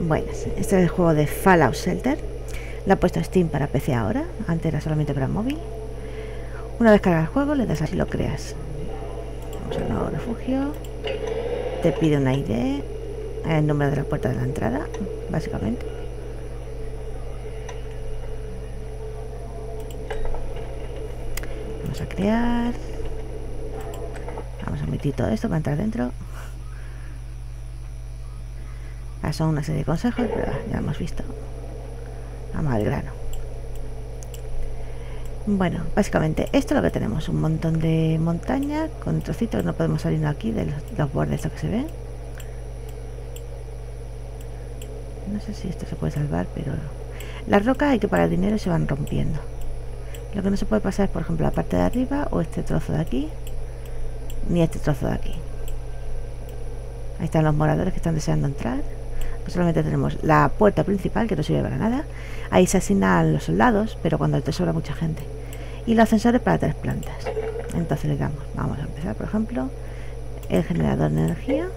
Bueno, este es el juego de Fallout Shelter. La he puesto Steam para PC ahora, antes era solamente para móvil. Una vez cargas el juego, le das así lo creas. Vamos a nuevo refugio. Te pide una ID, el número de la puerta de la entrada, básicamente. Vamos a crear. Vamos a omitir todo esto para entrar dentro. Son una serie de consejos, pero ya hemos visto. Vamos al grano. Bueno, básicamente esto es lo que tenemos. Un montón de montañas con trocitos. No podemos salir aquí de los, bordes estos que se ven. No sé si esto se puede salvar, pero... Las rocas hay que pagar dinero y se van rompiendo. Lo que no se puede pasar es, por ejemplo, la parte de arriba o este trozo de aquí. Ni este trozo de aquí. Ahí están los moradores que están deseando entrar solamente tenemos la puerta principal, que no sirve para nada. Ahí se asignan los soldados, pero cuando te sobra mucha gente. Y los ascensores para tres plantas. Entonces le damos, vamos a empezar, por ejemplo, el generador de energía.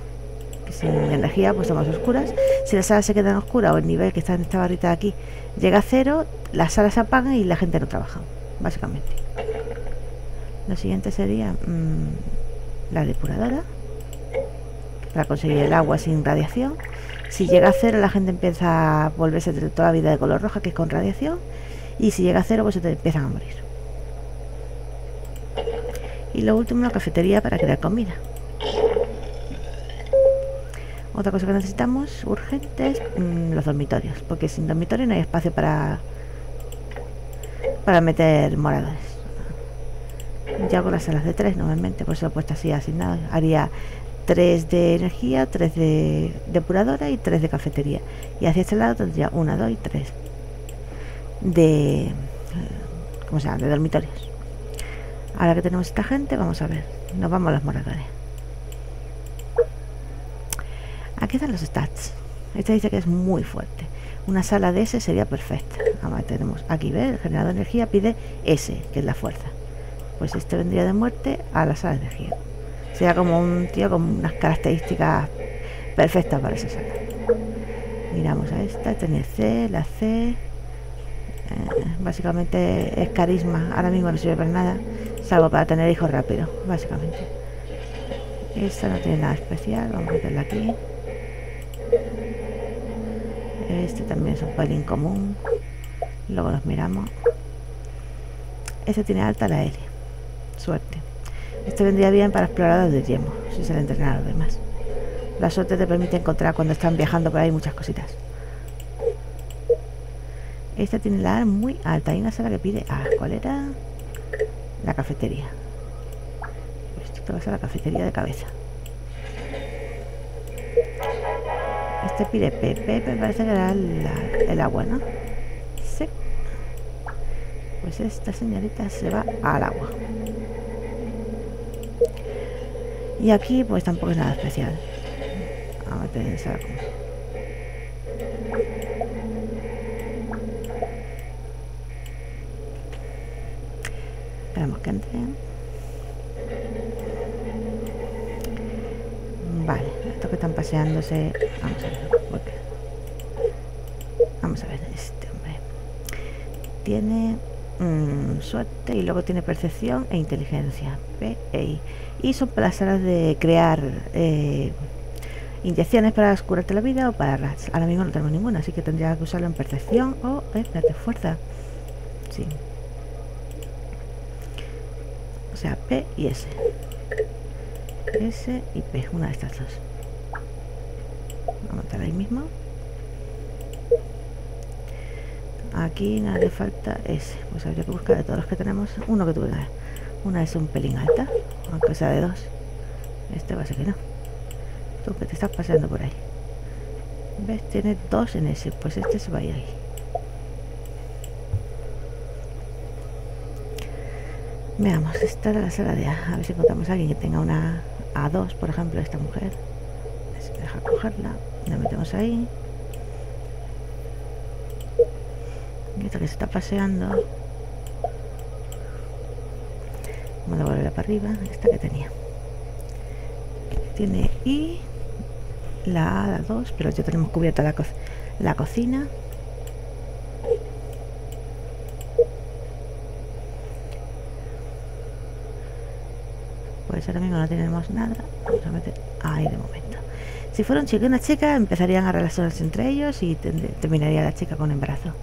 Que sin energía, pues somos oscuras. Si la sala se queda en oscura o el nivel que está en esta barrita de aquí llega a cero, las salas se apagan y la gente no trabaja, básicamente. Lo siguiente sería mm, la depuradora para conseguir el agua sin radiación si llega a cero, la gente empieza a volverse toda la vida de color roja, que es con radiación. Y si llega a cero, pues se te empiezan a morir. Y lo último, la cafetería para crear comida. Otra cosa que necesitamos urgente es mm, los dormitorios, porque sin dormitorio no hay espacio para para meter moradores. Ya con las salas de tres normalmente, pues lo he puesto así asignado. Haría 3 de energía, 3 de depuradora y 3 de cafetería. Y hacia este lado tendría 1, 2 y 3 de, ¿cómo se llama? de dormitorios. Ahora que tenemos esta gente, vamos a ver. Nos vamos a los moradores. Aquí están los stats. Este dice que es muy fuerte. Una sala de S sería perfecta. Ahora tenemos aquí, ¿ves? El generador de energía pide S, que es la fuerza. Pues este vendría de muerte a la sala de energía. Sería como un tío con unas características perfectas para esa sala. Miramos a esta, tiene C, la C. Eh, básicamente es carisma. Ahora mismo no sirve para nada, salvo para tener hijos rápido, básicamente. Esta no tiene nada especial, vamos a meterla aquí. Este también es un pelín común. Luego los miramos. Este tiene alta la L. Suerte. Este vendría bien para exploradores de tiempo, si se le entrenan a los demás. La suerte te permite encontrar cuando están viajando por ahí muchas cositas. Esta tiene la A muy alta. Hay una sala que pide A. ¿Cuál era? La cafetería. Esto te va a la cafetería de cabeza. Este pide P. P me parece que era el agua, ¿no? Sí. Pues esta señorita se va al agua. Y aquí pues tampoco es nada especial. Vamos a pensar. Esperamos que entre. Vale, estos que están paseándose. Vamos a ver. Vamos a ver, este hombre. Tiene mm, suerte y luego tiene percepción e inteligencia. P e I y son para las salas de crear eh, inyecciones para curarte la vida o para rats. Ahora mismo no tenemos ninguna, así que tendría que usarlo en percepción o en de fuerza. Sí. O sea, P y S. S y P, una de estas dos. Vamos a meter ahí mismo. Aquí nada le falta S. Pues habría que buscar de todos los que tenemos uno que tuviera. Una es un pelín alta, aunque sea de dos. Este va a ser que no. Tú que te estás paseando por ahí. ¿Ves? Tiene dos en ese. Pues este se va a ir ahí. Veamos, esta era la sala de A. A ver si encontramos alguien que tenga una A2, por ejemplo, esta mujer. Deja cogerla. La metemos ahí. Que se está paseando. Vamos a volver para arriba. Esta que tenía. Tiene I La A, la 2, pero ya tenemos cubierta la, co la cocina. Pues ahora mismo no tenemos nada. Vamos a meter ahí de momento. Si fuera un chico y una chica, empezarían a relacionarse entre ellos y terminaría la chica con embarazo.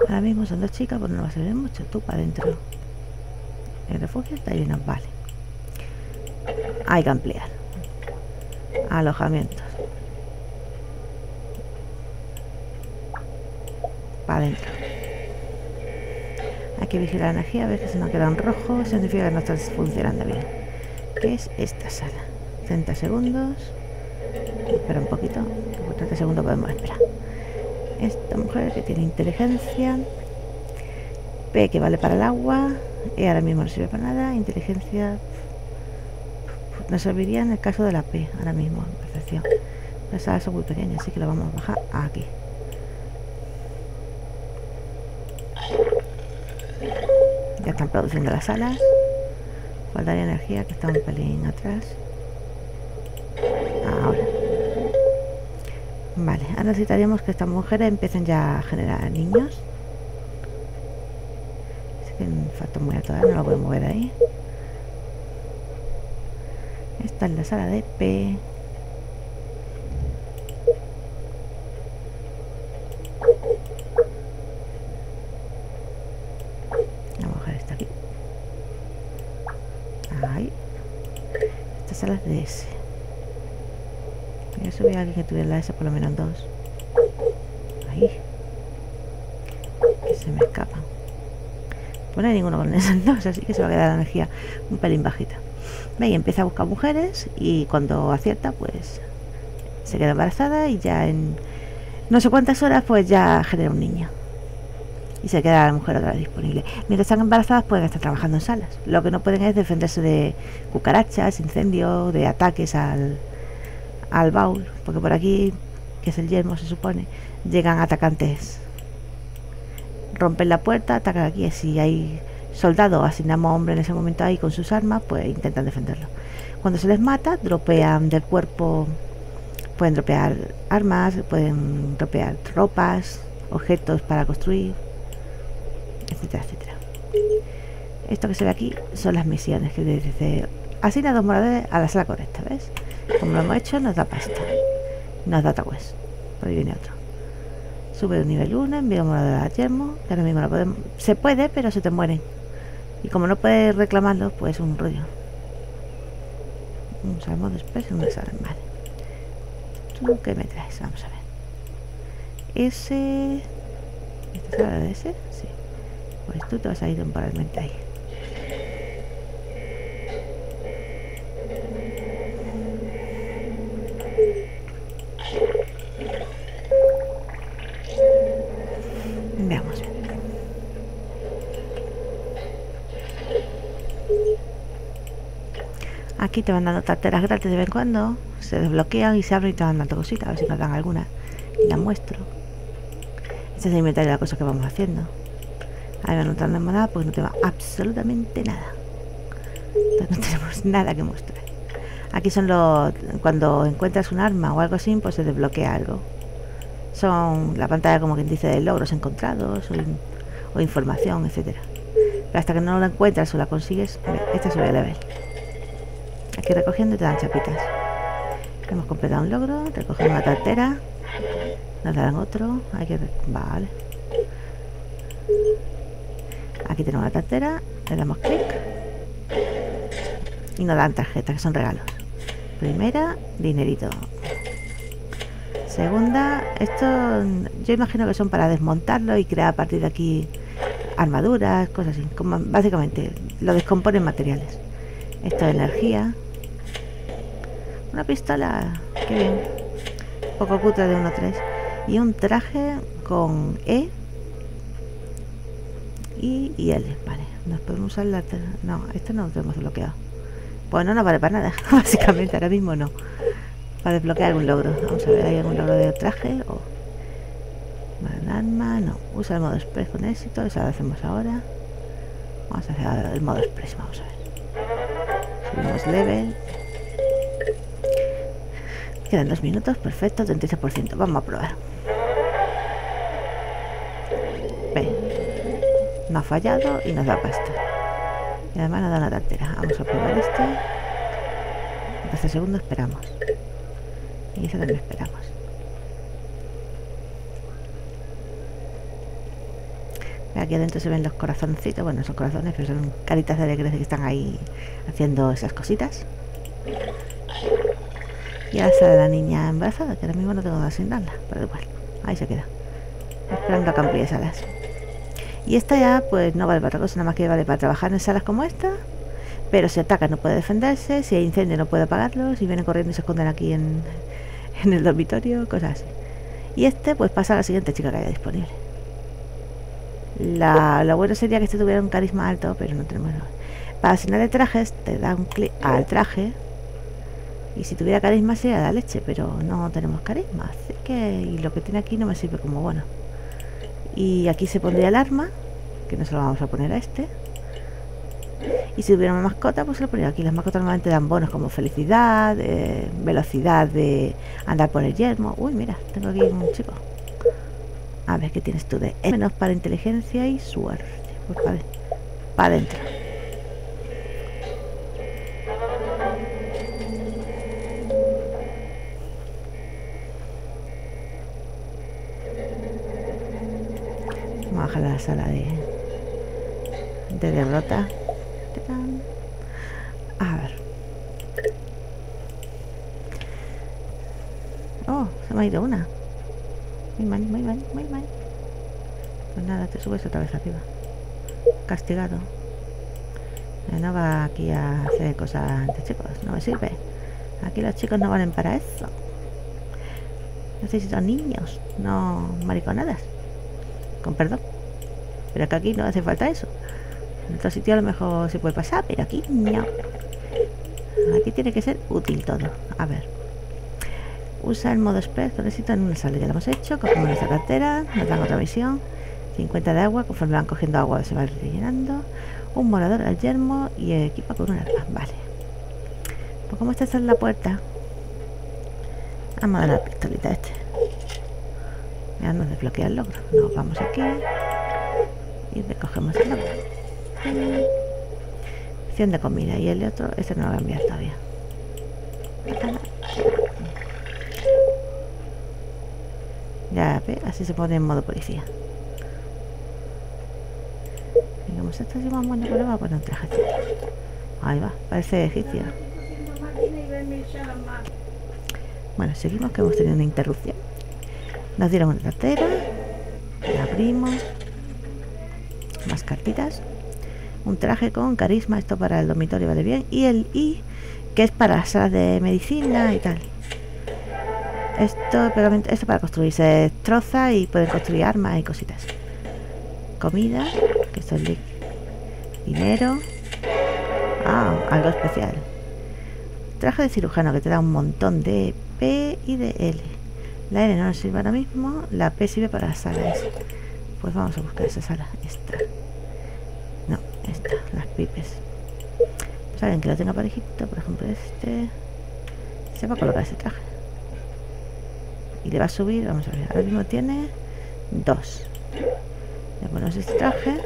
Ahora mismo son dos chicas, pues no va a servir mucho. Tú para adentro. El refugio está lleno, vale. Hay que ampliar. Alojamientos. Para adentro. Hay que vigilar la energía, a ver que se nos queda en rojo. Significa que no está funcionando bien. ¿Qué es esta sala? 30 segundos. Espera un poquito. Por 30 segundos podemos esperar. Esta mujer que tiene inteligencia. P que vale para el agua. E ahora mismo no sirve para nada. Inteligencia nos serviría en el caso de la P ahora mismo, percepción. Las salas son muy pequeñas, así que lo vamos a bajar aquí. Ya están produciendo las alas. Faltaría energía, que está un pelín atrás. Ahora. Vale, ahora necesitaríamos que estas mujeres empiecen ya a generar niños. Así que falta muy alto, no lo voy a mover ahí. Esta es la sala de P. La mujer está aquí. Ahí. Esta sala es de S. Voy a subir a alguien que tuviera la S por lo menos dos. Ahí. Se me escapan. Pues no hay ninguno con esas dos, así que se va a quedar la energía un pelín bajita. Y empieza a buscar mujeres y cuando acierta, pues se queda embarazada y ya en no sé cuántas horas, pues ya genera un niño. Y se queda la mujer otra vez disponible. Mientras están embarazadas, pueden estar trabajando en salas. Lo que no pueden es defenderse de cucarachas, incendios, de ataques al, al baúl. Porque por aquí, que es el yermo, se supone, llegan atacantes. Rompen la puerta, atacan aquí. Si hay soldados, asignamos hombres en ese momento ahí con sus armas, pues intentan defenderlo. Cuando se les mata, dropean del cuerpo, pueden dropear armas, pueden dropear ropas, objetos para construir, etcétera, etcétera. Esto que se ve aquí son las misiones que dice asigna dos moradores a la sala correcta, ¿ves? Como lo hemos hecho, nos da pasta, nos da tagües. Por ahí viene otro. Sube de nivel 1, envía un morador a yermo, ahora mismo lo podemos. Se puede, pero se te mueren. Y como no puedes reclamarlo, pues un rollo. Un salmo después y un desarme. Vale. ¿Tú qué me traes? Vamos a ver. Ese... ¿Esta es la de ese? Sí. Pues tú te vas a ir temporalmente ahí. Aquí te van dando tarteras gratis de vez en cuando. Se desbloquean y se abren y te van dando cositas. A ver si nos dan alguna. Y la muestro. Este es el inventario de las cosas que vamos haciendo. Ahí no tenemos nada porque no tengo absolutamente nada. no tenemos nada que mostrar. Aquí son los... Cuando encuentras un arma o algo así, pues se desbloquea algo. Son la pantalla como quien dice de logros encontrados o, información, etcétera. Pero hasta que no la encuentras o la consigues, esta sube el level aquí recogiendo y te dan chapitas. Hemos completado un logro, recogemos una tartera, nos dan otro, hay que... Vale. Aquí tenemos la tartera, le damos clic y nos dan tarjetas, que son regalos. Primera, dinerito. Segunda, esto yo imagino que son para desmontarlo y crear a partir de aquí armaduras, cosas así. Como básicamente lo descomponen materiales. Esto es energía, una pistola, qué bien. Poco cutre de 1.3. Y un traje con E y, y L. Vale, nos podemos usar la... No, este no lo tenemos bloqueado. Pues no nos vale para nada, básicamente, ahora mismo no. Para desbloquear algún logro. Vamos a ver, ¿hay algún logro de traje? O... Vale, arma, no. Usa el modo express con éxito, eso lo hacemos ahora. Vamos a hacer el modo express, vamos a ver. Subimos level. Quedan dos minutos, perfecto, 36%. Vamos a probar. No ha fallado y nos da pasta. Y además nos da la tartera. Vamos a probar este. 12 segundos esperamos. Y eso también esperamos. Aquí adentro se ven los corazoncitos, bueno, son corazones, pero son caritas de alegría que están ahí haciendo esas cositas. Y ahora sale la niña embarazada, que ahora mismo no tengo nada sin darla, pero igual, ahí se queda. Esperando a que amplíe salas. Y esta ya, pues no vale para otra cosa, nada más que vale para trabajar en salas como esta. Pero si ataca no puede defenderse, si hay incendio no puede apagarlo, si viene corriendo y se esconden aquí en, en el dormitorio, cosas así. Y este, pues pasa a la siguiente chica que haya disponible. La, lo bueno sería que este tuviera un carisma alto, pero no tenemos. Para asignar de trajes, te da un clic al traje. Y si tuviera carisma sería la leche, pero no tenemos carisma. Así que y lo que tiene aquí no me sirve como bueno. Y aquí se pondría el arma, que no se lo vamos a poner a este. Y si tuviera una mascota, pues se lo pondría aquí. Las mascotas normalmente dan bonos como felicidad, eh, velocidad de andar por el yermo. Uy, mira, tengo aquí un chico. A ver, ¿qué tienes tú de menos para inteligencia y suerte? Pues para, para adentro. Vamos a bajar a la sala de, de derrota. A ver. Oh, se me ha ido una. Muy mal, muy mal, muy mal. Pues nada, te subes otra vez arriba. Castigado. Eh, no va aquí a hacer cosas de chicos, no me sirve. Aquí los chicos no valen para eso. Necesito niños, no mariconadas. Con perdón. Pero aquí no hace falta eso. En otro sitio a lo mejor se puede pasar, pero aquí no. Aquí tiene que ser útil todo. A ver. Usa el modo express necesito en una sala, ya lo hemos hecho. Cogemos nuestra cartera, nos dan otra misión. 50 de agua, conforme van cogiendo agua se va rellenando. Un morador al yermo y equipa con un arma. Vale. Pues como está en la puerta. Vamos a dar la pistolita este. Ya nos desbloquea el logro. Nos vamos aquí. Y recogemos el. Opción de comida. Y el otro, este no lo voy a enviar todavía. Ya, ve, así se pone en modo policía. Digamos, esto es más bueno, pero va a poner un traje. Ahí va, parece egipcio. Bueno, seguimos que hemos tenido una interrupción. Nos dieron una cartera. La abrimos. Cartitas. Un traje con carisma, esto para el dormitorio vale bien. Y el I, que es para salas de medicina y tal. Esto, pegamento, esto para construir se y pueden construir armas y cositas. Comida, que esto es dinero. Ah, algo especial. Traje de cirujano que te da un montón de P y de L. La L no nos sirve ahora mismo, la P sirve para las salas. Pues vamos a buscar esa sala. Esta. Pipes. Pues alguien que lo tenga parejito, por ejemplo este. Se va a colocar ese traje. Y le va a subir, vamos a ver, ahora mismo tiene dos. Le ponemos este traje.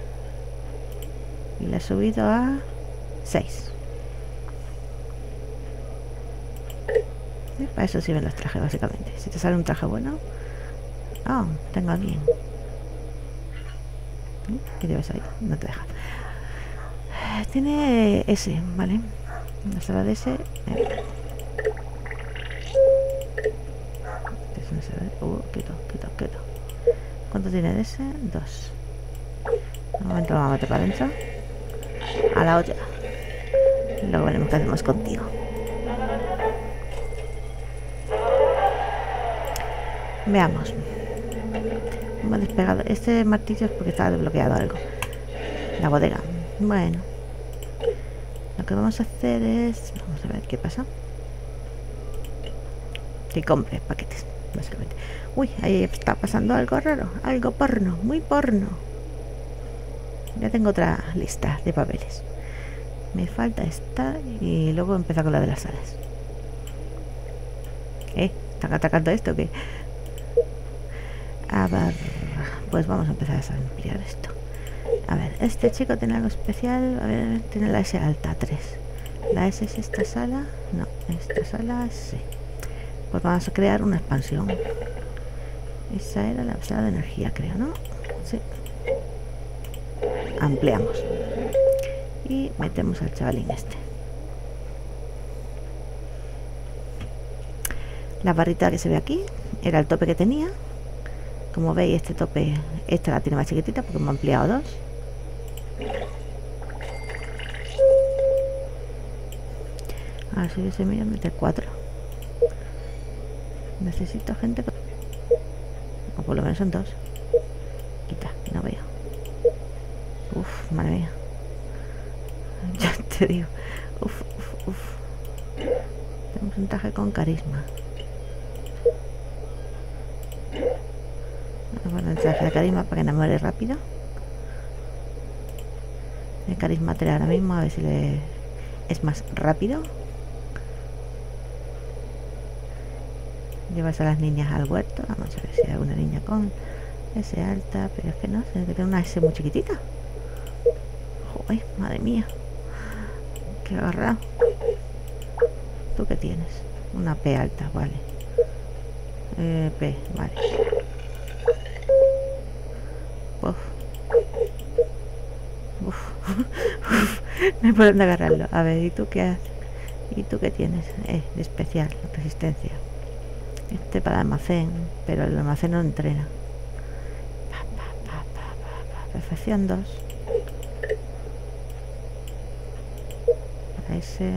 Y le ha subido a 6 para eso sirven los trajes básicamente. Si te sale un traje bueno. Ah, tengo aquí ¿qué llevas ahí? no te deja tiene ese, ¿vale? una sala de ese eh. Uh, quito, quito, quito. ¿Cuánto tiene de ese? Dos. Un momento lo vamos a meter para adentro. A la olla. luego veremos qué hacemos contigo. Veamos. Hemos despegado. Este martillo es porque está desbloqueado algo. La bodega. Bueno. Lo que vamos a hacer es... Vamos a ver qué pasa. Que compre paquetes básicamente. Uy, ahí está pasando algo raro, algo porno, muy porno. Ya tengo otra lista de papeles. Me falta esta y luego empezar con la de las alas. ¿Eh? ¿Están atacando esto que A ver, pues vamos a empezar a ampliar esto. A ver, este chico tiene algo especial. A ver, tiene la S alta, 3. La S es esta sala. No, esta sala sí. Pues vamos a crear una expansión. Esa era la sala de energía, creo, ¿no? Sí. Ampliamos. Y metemos al chavalín este. La barrita que se ve aquí era el tope que tenía. Como veis, este tope, esta la tiene más chiquitita porque hemos ampliado dos. A ver si se me meter cuatro. Necesito gente. O por lo menos son dos. Quita, no veo. Uf, madre mía. Ya te digo. Uf, uf, uf. Tenemos un traje con carisma. Bueno, el traje de carisma para que muere rápido. Carisma 3 ahora mismo, a ver si le es más rápido. Llevas a las niñas al huerto. Vamos a ver si hay alguna niña con S alta, pero es que no, tiene que tener una S muy chiquitita. Joder, madre mía. Qué agarrado. ¿Tú qué tienes? Una P alta, vale. Eh, P, vale. Uf. Uf. no hay por dónde agarrarlo. A ver, ¿y tú qué haces? ¿Y tú qué tienes? Eh, de especial, resistencia. Este para almacén, pero el almacén no entrena. Perfección 2. Para ese...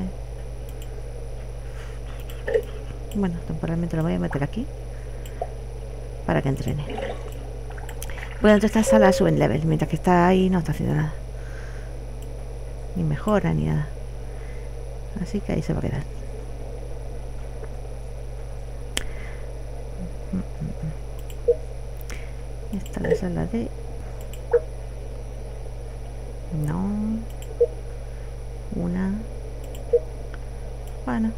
Bueno, temporalmente lo voy a meter aquí. Para que entrene. Bueno, entonces esta sala suben level. Mientras que está ahí no está haciendo nada. Ni mejora ni nada. Así que ahí se va a quedar. Esta es la sala de... No. Una. Bueno.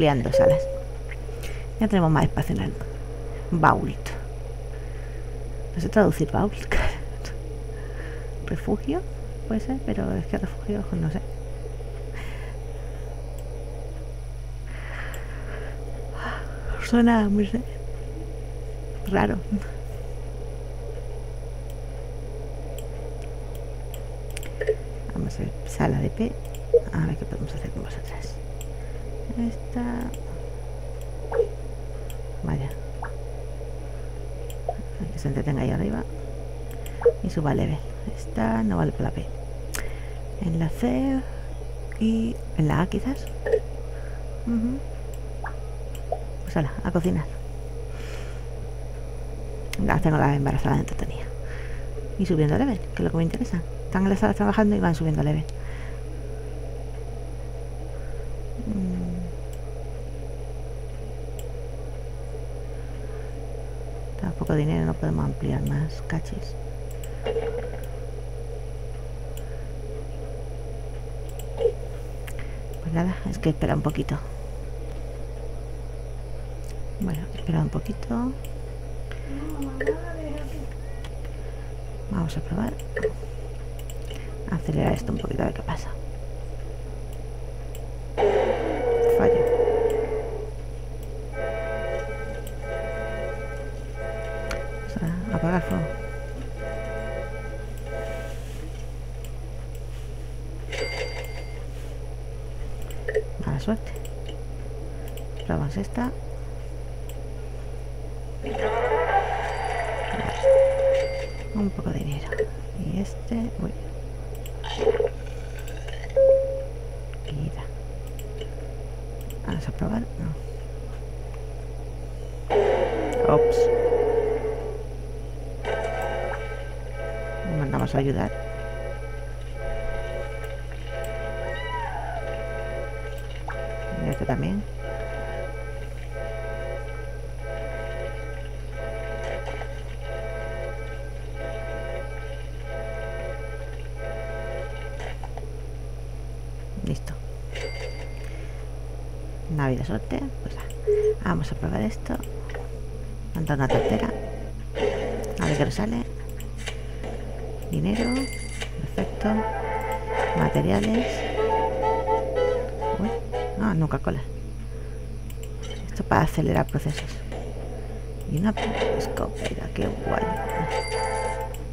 Ampliando salas. Ya tenemos más espacio en el baúl. No sé traducir baúl. refugio, puede ser, pero es que refugio, no sé. Suena muy raro. Vamos a ver, sala de P. A ver qué podemos hacer con vosotras. Esta. Vaya. Que se entretenga ahí arriba. Y suba leve. Esta no vale por la P. En la C. Y en la A quizás. Pues hala, a cocinar. Ya tengo la embarazada entretenida. Y subiendo level, que es lo que me interesa. Están en la sala trabajando y van subiendo level. poco dinero no podemos ampliar más cachis pues nada es que espera un poquito. Bueno espera un poquito. Vamos a probar. Acelerar esto un poquito a ver qué pasa Esta. Un poco de dinero. Y este... Uy. Vamos a probar. No. Ops. a ayudar. No habido suerte. Pues vamos a probar esto. Montar una tartera. A ver qué nos sale. Dinero. Perfecto. Materiales. Uy. No, nunca cola. Esto para acelerar procesos. Y una escopeta, qué guay.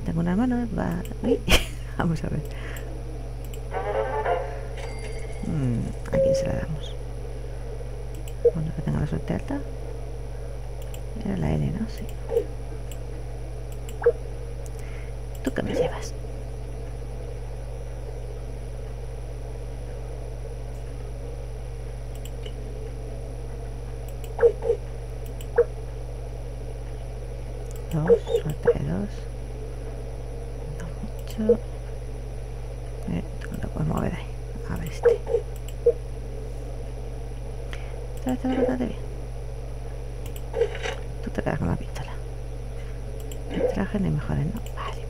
Tengo una mano, va. Vamos a ver. Alta. Era la N, ¿no? Sí. ¿Tú qué me llevas? Dos, de dos. No mucho. Eh, puedes mover ahí. A ver este. Esta vez te va a tratar bien. Tú te quedas con la pistola. Ni mejores, ¿no? Vale.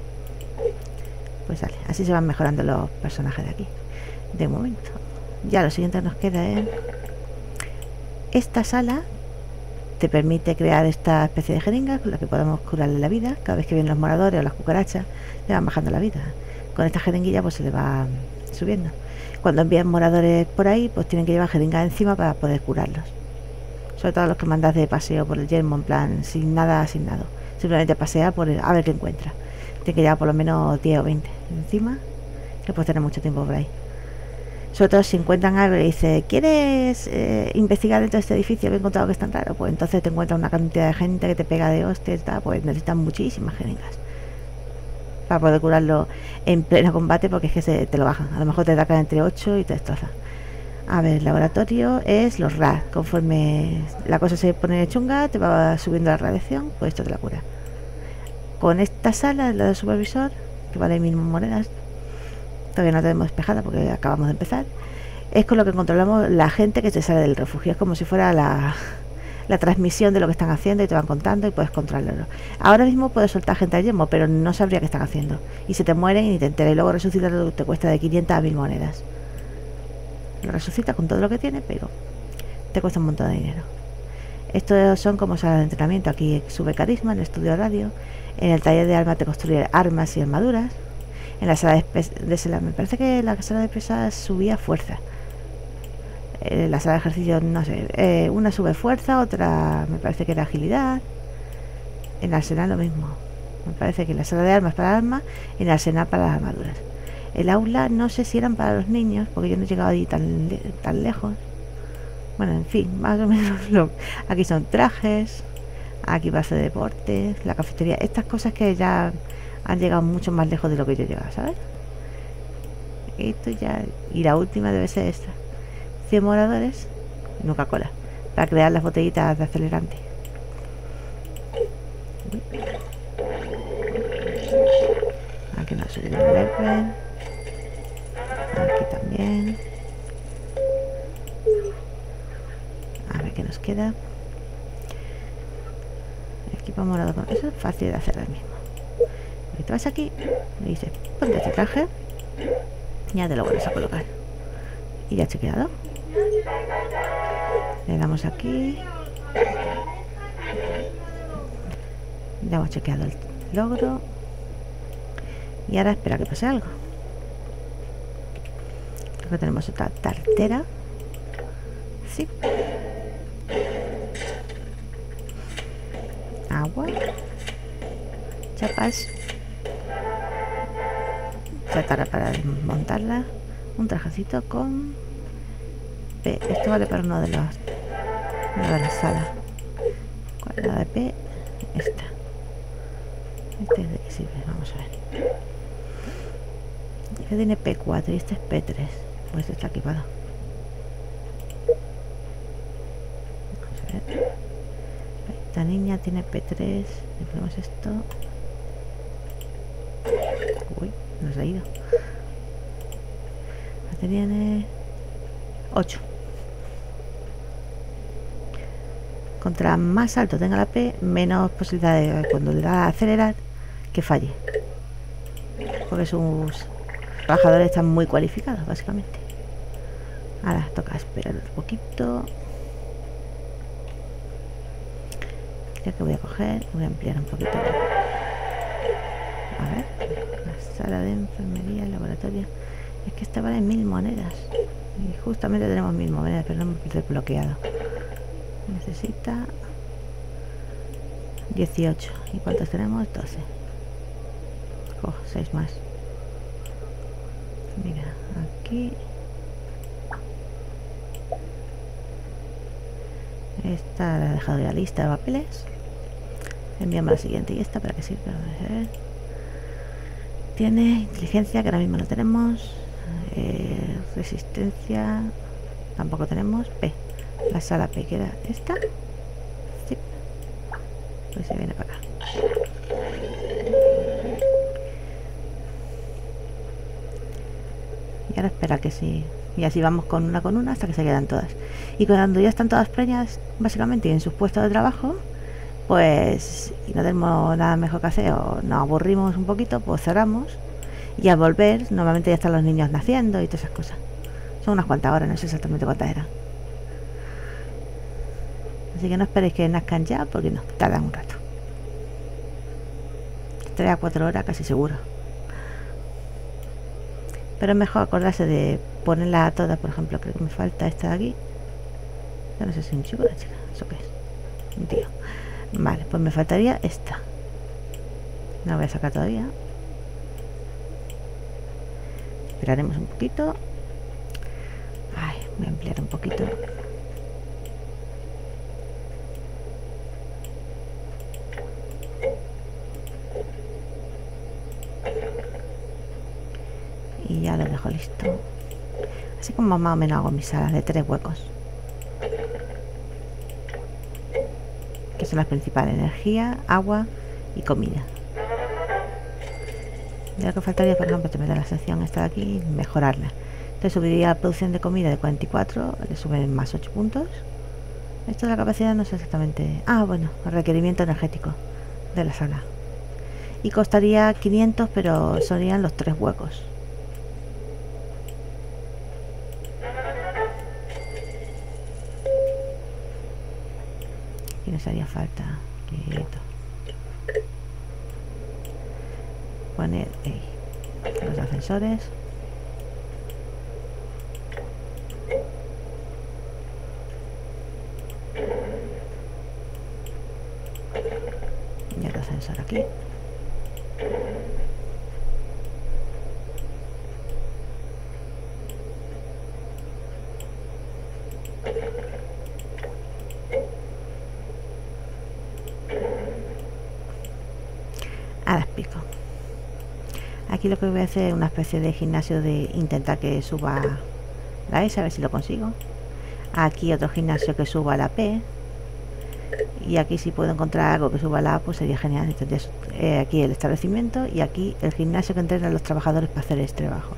Pues dale, así se van mejorando los personajes de aquí. De momento. Ya lo siguiente nos queda es... Esta sala te permite crear esta especie de jeringa con la que podemos curarle la vida. Cada vez que vienen los moradores o las cucarachas, le van bajando la vida. Con esta jeringuilla pues se le va subiendo. Cuando envían moradores por ahí, pues tienen que llevar jeringas encima para poder curarlos. Sobre todo los que mandas de paseo por el yermo, en plan, sin nada asignado. Simplemente pasear por a ver qué encuentra. Tiene que llevar por lo menos 10 o 20 encima, que puedes tener mucho tiempo por ahí. Sobre todo si encuentran algo y dice, ¿quieres eh, investigar dentro de este edificio he encontrado que es tan raro? Pues entonces te encuentras una cantidad de gente que te pega de hostias, pues necesitan muchísimas jeringas para poder curarlo en pleno combate porque es que se, te lo bajan. A lo mejor te atacan entre 8 y te destrozan. A ver, el laboratorio es los RAS. Conforme la cosa se pone chunga, te va subiendo la radiación, pues esto te la cura. Con esta sala, la del supervisor, que vale mínimo monedas, todavía no tenemos despejada porque acabamos de empezar, es con lo que controlamos la gente que se sale del refugio. Es como si fuera la, la transmisión de lo que están haciendo y te van contando y puedes controlarlo. Ahora mismo puedes soltar gente al yemo, pero no sabría qué están haciendo. Y se te mueren y te enteras y luego resucitarlo te cuesta de 500 a 1000 monedas. Resucita con todo lo que tiene, pero te cuesta un montón de dinero. Estos son como salas de entrenamiento. Aquí sube carisma, en el estudio radio. En el taller de armas te construye armas y armaduras. En la sala de, de me parece que la sala de pesas subía fuerza eh, la sala de ejercicio, no sé, eh, una sube fuerza, otra me parece que era agilidad. En arsenal lo mismo. Me parece que la sala de armas para armas en arsenal para las armaduras. El aula no sé si eran para los niños, porque yo no he llegado allí tan, tan lejos. Bueno, en fin, más o menos lo, aquí son trajes, aquí va a ser deporte, la cafetería, estas cosas que ya han llegado mucho más lejos de lo que yo he llegado, ¿sabes? Esto ya, y la última debe ser esta. 100 moradores Coca Cola para crear las botellitas de acelerante. Aquí no se el también. A ver qué nos queda. Equipo morado. Eso es fácil de hacer ahora mismo. Y te vas aquí, le dices, ponte este traje. Ya te lo vuelves a colocar. Y ya ha quedado le damos aquí ya hemos chequeado el logro y ahora espera que pase algo creo que tenemos otra tartera sí agua chapas chatarra para desmontarla un trajecito con esto vale para uno de los de. ¿Cuál es la de P? Esta. Este es de qué sirve, vamos a ver. Este tiene P4 y este es P3. Pues está equipado. Vamos a ver. Esta niña tiene P3. Le ponemos esto. Uy, nos ha ido. Este tiene 8. Contra más alto tenga la P, menos posibilidad de cuando le da a acelerar que falle. Porque sus trabajadores están muy cualificados, básicamente. Ahora toca esperar un poquito. Creo que voy a coger, voy a ampliar un poquito. A ver, la sala de enfermería, el laboratorio. Es que esta vale mil monedas. Y justamente tenemos mil monedas, pero no hemos desbloqueado. Necesita 18. ¿Y cuántos tenemos? 12. Oh, 6 más. Aquí. Esta la he dejado ya lista de papeles. Enviamos la siguiente. ¿Y esta para qué sirve? A ver. Tiene inteligencia, que ahora mismo no tenemos. Eh, resistencia. Tampoco tenemos. P. La sala P, que era esta. Sí. Pues se viene para acá. Y espera que sí. Y así vamos con una con una hasta que se quedan todas. Y cuando ya están todas preñas, básicamente, en sus puestos de trabajo, pues, y no tenemos nada mejor que hacer o nos aburrimos un poquito, pues cerramos. Y al volver, normalmente ya están los niños naciendo y todas esas cosas. Son unas cuantas horas, no sé exactamente cuántas eran. Así que no esperéis que nazcan ya, porque no, tardan un rato. 3 a 4 horas casi seguro. Pero es mejor acordarse de ponerla a todas, por ejemplo, creo que me falta esta de aquí. Ya no sé si es un chico o una chica. ¿Eso qué es? Un tío. Vale, pues me faltaría esta. No la voy a sacar todavía. Esperaremos un poquito. Ay, voy a ampliar un poquito. Y ya lo listo. Así como más o menos hago mis salas de tres huecos. Que son las principales, energía, agua y comida. Ya lo que faltaría, por ejemplo, te la sección esta de aquí y mejorarla. Entonces subiría la producción de comida de 44, le suben más 8 puntos. Esto de la capacidad no sé exactamente... Ah, bueno, requerimiento energético de la sala. Y costaría 500, pero serían los tres huecos. Nos haría falta. Quieto. Poner ahí, los ascensores. Y otro ascensor aquí. Ahora explico. Aquí lo que voy a hacer es una especie de gimnasio de intentar que suba la S, a ver si lo consigo. Aquí otro gimnasio que suba la P. Y aquí si puedo encontrar algo que suba la A, pues sería genial. Entonces, eh, aquí el establecimiento y aquí el gimnasio que entrena los trabajadores para hacer este trabajo.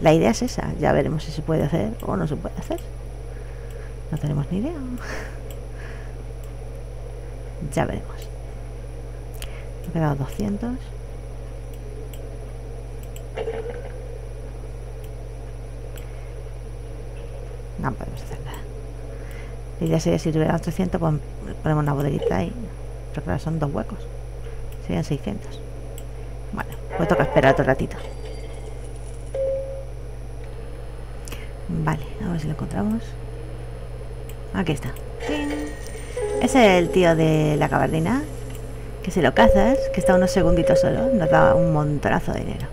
La idea es esa. Ya veremos si se puede hacer o no se puede hacer. No tenemos ni idea. ya veremos. Me he quedado 200. No podemos hacer nada. La idea sería si tuviéramos 300, pues ponemos una bodeguita ahí. Pero claro, son dos huecos. Serían 600. Bueno, pues toca esperar otro ratito. Vale, a ver si lo encontramos. Aquí está. Es el tío de la cabardina. Que si lo cazas, que está unos segunditos solo, nos da un montonazo de dinero.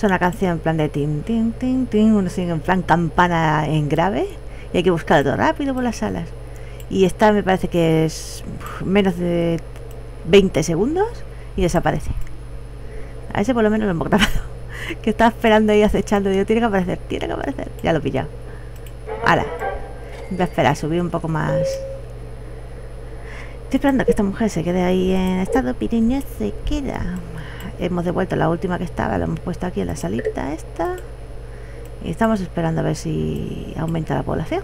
Es una canción en plan de tin, tin, tin, tin, uno sigue en plan campana en grave. Y hay que buscarlo rápido por las salas. Y esta me parece que es menos de 20 segundos y desaparece. A ese por lo menos lo hemos grabado. Que está esperando ahí acechando. Digo, tiene que aparecer, tiene que aparecer. Ya lo he pillado. Ahora. Voy a esperar, subir un poco más. Estoy esperando que esta mujer se quede ahí en estado Pirineo se queda. Hemos devuelto la última que estaba, la hemos puesto aquí en la salita esta. Y estamos esperando a ver si aumenta la población.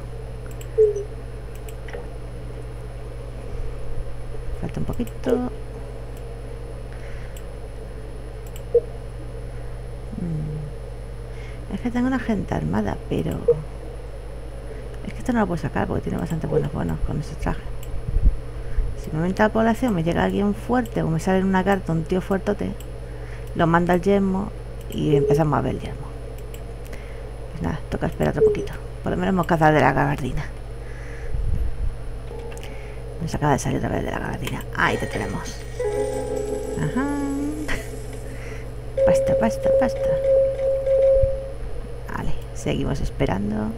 Falta un poquito. Mm. Es que tengo una gente armada, pero... Es que esto no lo puedo sacar porque tiene bastante buenos bonos con ese traje. Aumenta la población, me llega alguien fuerte o me sale en una carta un tío fuertote, lo manda al yermo y empezamos a ver el yermo. Pues nada, toca esperar otro poquito. Por lo menos hemos cazado de la gabardina. Nos acaba de salir otra vez de la gabardina. Ahí te tenemos. Pasta, pasta, pasta. Vale, seguimos esperando.